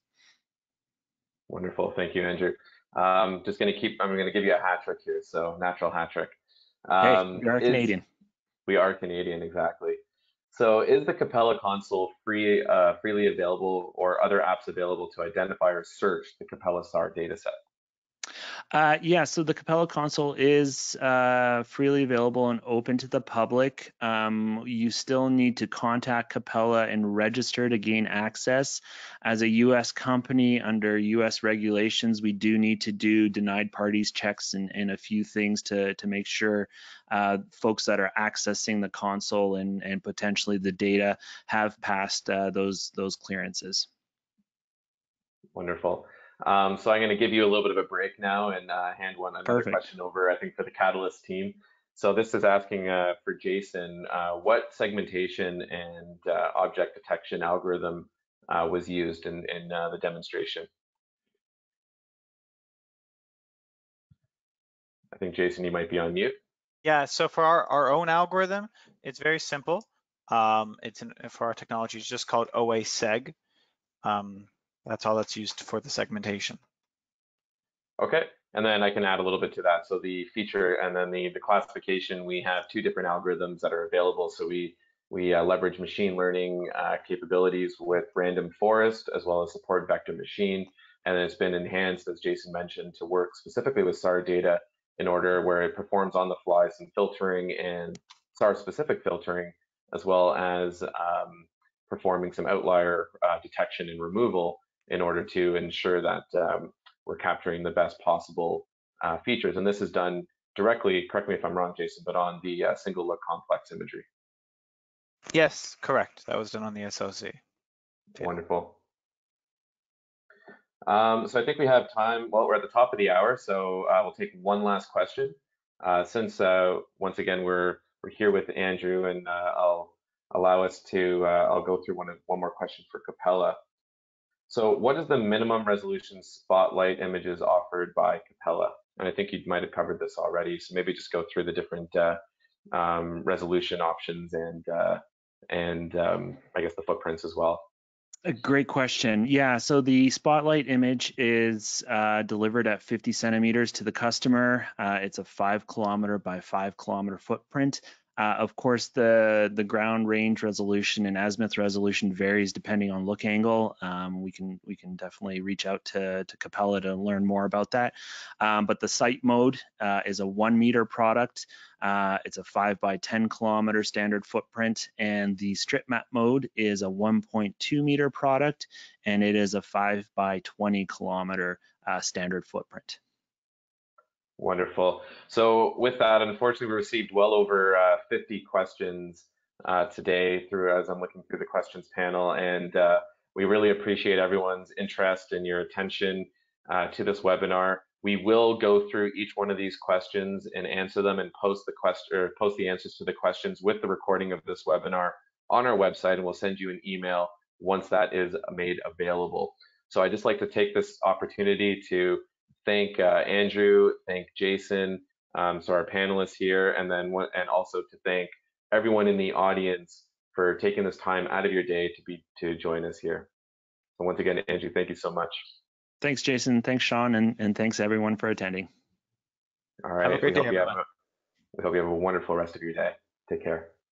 Wonderful. Thank you, Andrew. Um, just going to keep, I'm going to give you a hat trick here. So natural hat trick. Um, hey, we are is, Canadian. We are Canadian, exactly. So is the Capella console free, uh, freely available or other apps available to identify or search the Capella SAR dataset? Uh, yeah, so the Capella console is uh, freely available and open to the public. Um, you still need to contact Capella and register to gain access. As a US company under US regulations, we do need to do denied parties checks and, and a few things to, to make sure uh, folks that are accessing the console and, and potentially the data have passed uh, those, those clearances. Wonderful. Um, so I'm going to give you a little bit of a break now and uh, hand one another Perfect. question over, I think, for the Catalyst team. So this is asking uh, for Jason, uh, what segmentation and uh, object detection algorithm uh, was used in, in uh, the demonstration? I think Jason, you might be on mute. Yeah, so for our, our own algorithm, it's very simple. Um, it's in, for our technology, it's just called OA seg. Um, that's all that's used for the segmentation. Okay, and then I can add a little bit to that. So the feature and then the, the classification, we have two different algorithms that are available. So we, we uh, leverage machine learning uh, capabilities with random forest as well as support vector machine. And it's been enhanced, as Jason mentioned, to work specifically with SAR data in order where it performs on the fly some filtering and SAR specific filtering, as well as um, performing some outlier uh, detection and removal in order to ensure that um, we're capturing the best possible uh, features. And this is done directly, correct me if I'm wrong, Jason, but on the uh, single look complex imagery. Yes, correct. That was done on the SLC. Wonderful. Um, so I think we have time. Well, we're at the top of the hour, so uh, we'll take one last question. Uh, since uh, once again we're we're here with Andrew, and uh, I'll allow us to uh, I'll go through one one more question for Capella. So, what is the minimum resolution spotlight images offered by Capella? And I think you might have covered this already. So maybe just go through the different uh, um, resolution options and and um, I guess the footprints as well. A great question. Yeah, so the spotlight image is uh, delivered at 50 centimeters to the customer. Uh, it's a five kilometer by five kilometer footprint. Uh, of course, the the ground range resolution and azimuth resolution varies depending on look angle. Um, we can we can definitely reach out to, to Capella to learn more about that. Um, but the site mode uh, is a one meter product. Uh, it's a five by 10 kilometer standard footprint, and the Stripmap mode is a 1.2 meter product, and it is a five by 20 kilometer uh, standard footprint. Wonderful. So with that, unfortunately, we received well over uh, 50 questions uh, today through as I'm looking through the questions panel, and uh, we really appreciate everyone's interest and your attention uh, to this webinar. We will go through each one of these questions and answer them and post the question or post the answers to the questions with the recording of this webinar on our website, and we'll send you an email once that is made available. So I just like to take this opportunity to thank uh, Andrew, thank Jason, um, so our panelists here, and then and also to thank everyone in the audience for taking this time out of your day to be to join us here. So once again, Andrew, thank you so much. Thanks, Jason. Thanks, Sean, and, and thanks everyone for attending. All right. Have a great we day, hope, a, we hope you have a wonderful rest of your day. Take care.